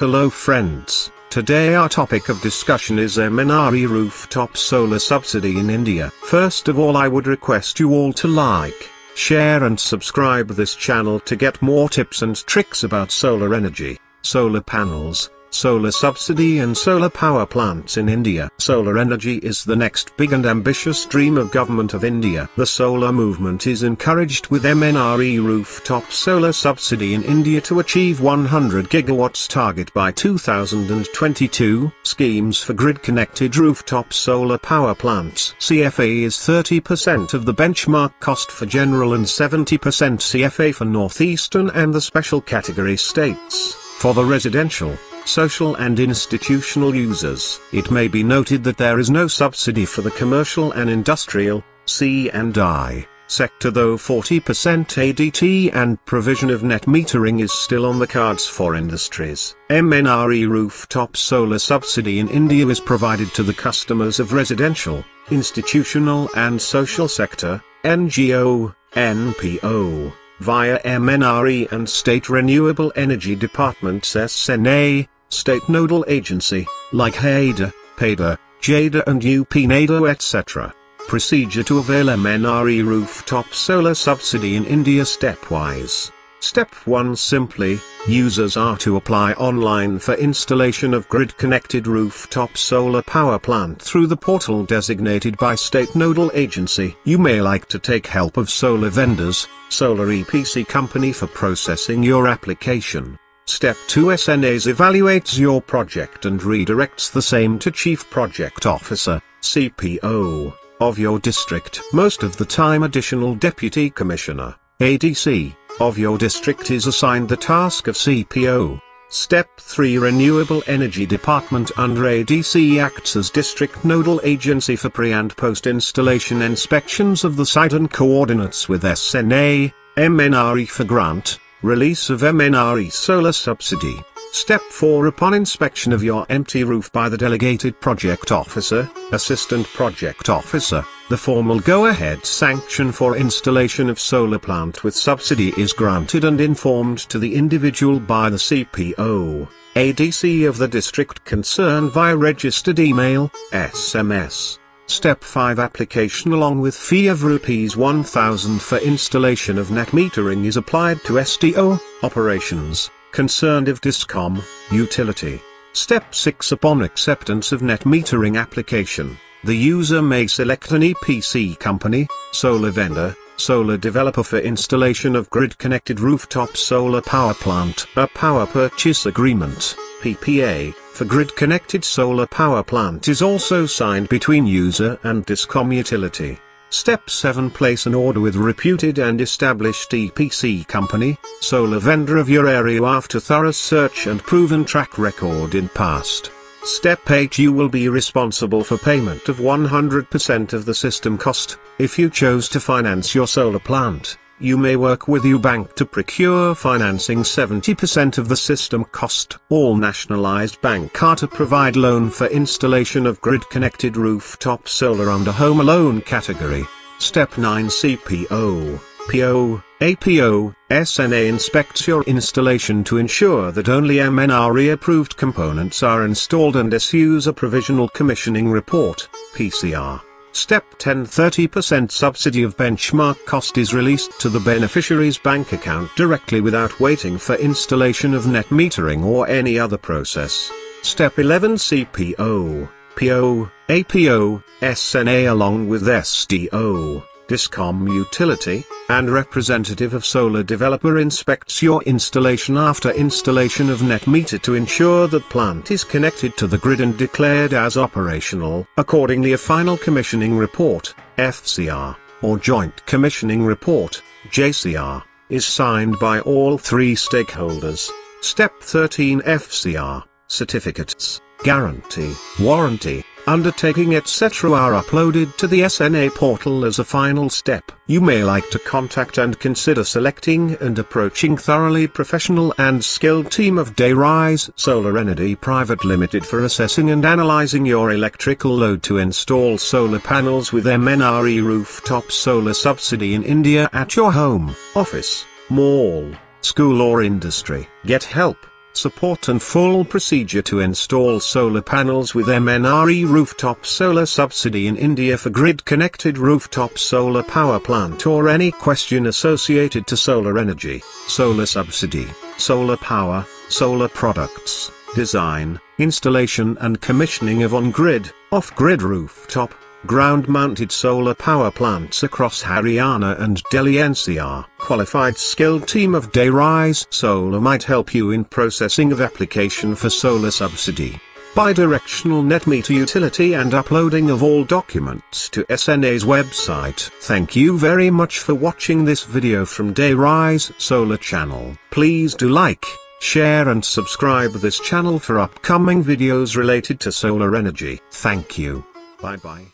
Hello friends, today our topic of discussion is MNRE rooftop solar subsidy in India. First of all I would request you all to like, share and subscribe this channel to get more tips and tricks about solar energy, solar panels, solar subsidy and solar power plants in India. Solar energy is the next big and ambitious dream of government of India. The solar movement is encouraged with MNRE rooftop solar subsidy in India to achieve 100 gigawatts target by 2022. Schemes for grid-connected rooftop solar power plants. CFA is 30% of the benchmark cost for general and 70% CFA for northeastern and the special category states. For the residential, social and institutional users. It may be noted that there is no subsidy for the commercial and industrial, C&I, sector though 40% ADT and provision of net metering is still on the cards for industries. MNRE rooftop solar subsidy in India is provided to the customers of residential, institutional and social sector, NGO, NPO, via MNRE and State Renewable Energy Department's SNA, state nodal agency, like HAREDA, PEDA, GEDA and UPNEDA etc. Procedure to avail MNRE rooftop solar subsidy in India stepwise. Step 1 Simply, users are to apply online for installation of grid-connected rooftop solar power plant through the portal designated by state nodal agency. You may like to take help of solar vendors, solar EPC company for processing your application. Step 2 SNAs evaluates your project and redirects the same to Chief Project Officer, CPO, of your district. Most of the time additional Deputy Commissioner, ADC, of your district is assigned the task of CPO. Step 3 Renewable Energy Department under ADC acts as district nodal agency for pre and post installation inspections of the site and coordinates with SNA, MNRE for grant, Release of MNRE solar subsidy. Step 4 Upon inspection of your empty roof by the delegated project officer, assistant project officer, the formal go-ahead sanction for installation of solar plant with subsidy is granted and informed to the individual by the CPO, ADC of the district concerned via registered email, SMS. Step 5 Application along with fee of rupees 1000 for installation of net metering is applied to SDO, operations, concerned of Discom, utility. Step 6 Upon acceptance of net metering application, the user may select an EPC company, solar vendor, solar developer for installation of grid-connected rooftop solar power plant. A power purchase agreement, PPA, for grid-connected solar power plant is also signed between user and Discom utility. Step 7 Place an order with reputed and established EPC company, solar vendor of your area after thorough search and proven track record in past. Step 8 You will be responsible for payment of 100% of the system cost, if you chose to finance your solar plant. You may work with your bank to procure financing 70% of the system cost. All nationalized bank are to provide loan for installation of grid-connected rooftop solar under home loan category. Step 9 CPO, PO, APO, SNA inspects your installation to ensure that only MNRE approved components are installed and issues a provisional commissioning report, PCR. Step 10 30% subsidy of benchmark cost is released to the beneficiary's bank account directly without waiting for installation of net metering or any other process. Step 11 CPO, PO, APO, SNA along with SDO. Discom utility, and representative of solar developer inspects your installation after installation of net meter to ensure that plant is connected to the grid and declared as operational. Accordingly a final commissioning report, FCR, or joint commissioning report, JCR, is signed by all three stakeholders. Step 13 FCR, certificates, guarantee, warranty, undertaking etc. are uploaded to the SNA portal as a final step. You may like to contact and consider selecting and approaching thoroughly professional and skilled team of Dayrise Solar Energy Private Limited for assessing and analyzing your electrical load to install solar panels with MNRE rooftop solar subsidy in India at your home, office, mall, school or industry. Get help support and full procedure to install solar panels with MNRE rooftop solar subsidy in India for grid-connected rooftop solar power plant or any question associated to solar energy, solar subsidy, solar power, solar products, design, installation and commissioning of on-grid, off-grid rooftop, ground-mounted solar power plants across Haryana and Delhi NCR. Qualified skilled team of Dayrise Solar might help you in processing of application for solar subsidy. Bidirectional net meter utility and uploading of all documents to SNA's website. Thank you very much for watching this video from Dayrise Solar channel. Please do like, share and subscribe this channel for upcoming videos related to solar energy. Thank you. Bye bye.